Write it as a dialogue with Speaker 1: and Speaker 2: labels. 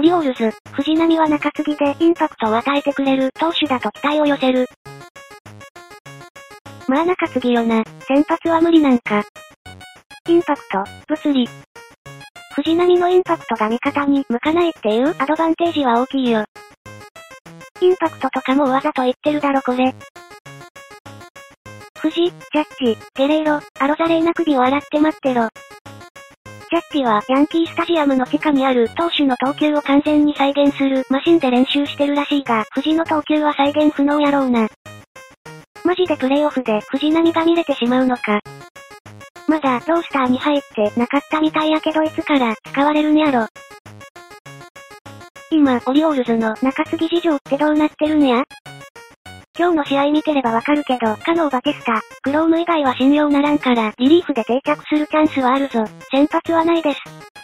Speaker 1: オリオールズ、藤波は中継ぎでインパクトを与えてくれる投手だと期待を寄せる。まあ中継ぎよな、先発は無理なんか。インパクト、物理。藤波のインパクトが味方に向かないっていうアドバンテージは大きいよ。インパクトとかもわざと言ってるだろこれ。藤、ジャッジ、ゲレイロ、アロザレーナ首を洗って待ってろ。ジャッジはヤンキースタジアムの地下にある投手の投球を完全に再現するマシンで練習してるらしいが、藤の投球は再現不能やろうな。マジでプレイオフで藤波が見れてしまうのか。まだロースターに入ってなかったみたいやけどいつから使われるんやろ。今、オリオールズの中継ぎ事情ってどうなってるんや？今日の試合見てればわかるけど、カノーバテスタ、クローム以外は信用ならんから、リリーフで定着するチャンスはあるぞ。先発はないです。